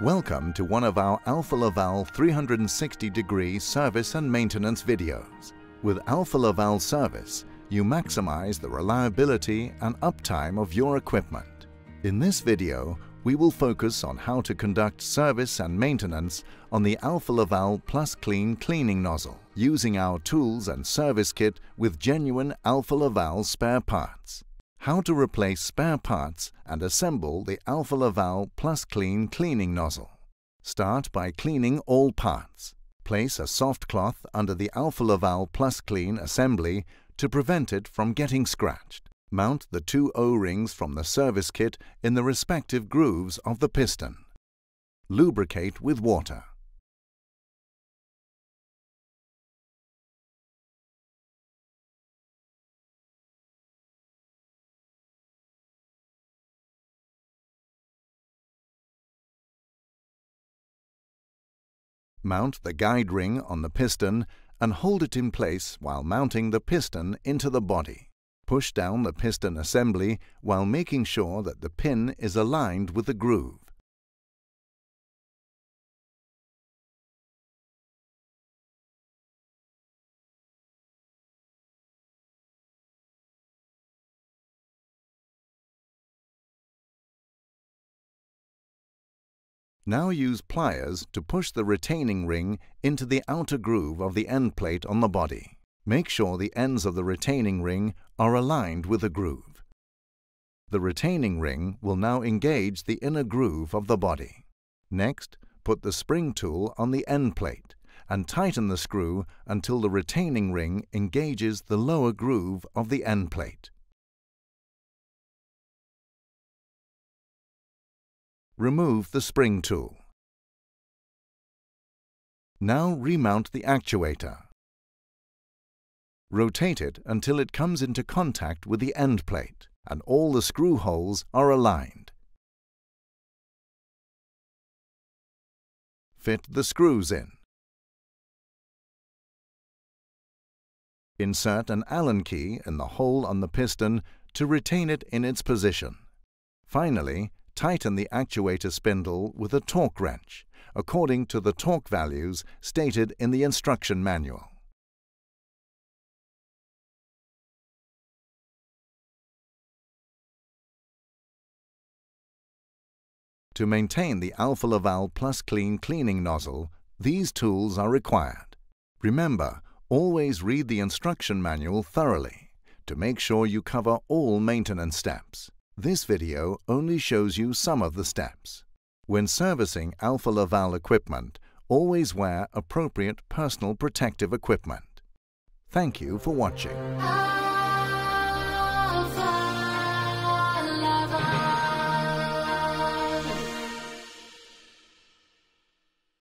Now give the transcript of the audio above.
Welcome to one of our Alfa Laval 360 degree service and maintenance videos. With Alfa Laval Service, you maximize the reliability and uptime of your equipment. In this video, we will focus on how to conduct service and maintenance on the Alfa Laval PlusClean cleaning nozzle using our tools and service kit with genuine Alfa Laval spare parts how to replace spare parts and assemble the Alfa Laval PlusClean cleaning nozzle. Start by cleaning all parts. Place a soft cloth under the Alfa Laval PlusClean assembly to prevent it from getting scratched. Mount the two O-rings from the service kit in the respective grooves of the piston. Lubricate with water. Mount the guide ring on the piston and hold it in place while mounting the piston into the body. Push down the piston assembly while making sure that the pin is aligned with the groove. Now use pliers to push the retaining ring into the outer groove of the end plate on the body. Make sure the ends of the retaining ring are aligned with the groove. The retaining ring will now engage the inner groove of the body. Next, put the spring tool on the end plate and tighten the screw until the retaining ring engages the lower groove of the end plate. Remove the spring tool. Now remount the actuator. Rotate it until it comes into contact with the end plate and all the screw holes are aligned. Fit the screws in. Insert an Allen key in the hole on the piston to retain it in its position. Finally, tighten the actuator spindle with a torque wrench, according to the torque values stated in the instruction manual. To maintain the Alfa Laval PlusClean cleaning nozzle, these tools are required. Remember, always read the instruction manual thoroughly to make sure you cover all maintenance steps. This video only shows you some of the steps. When servicing Alfa Laval equipment, always wear appropriate personal protective equipment. Thank you for watching.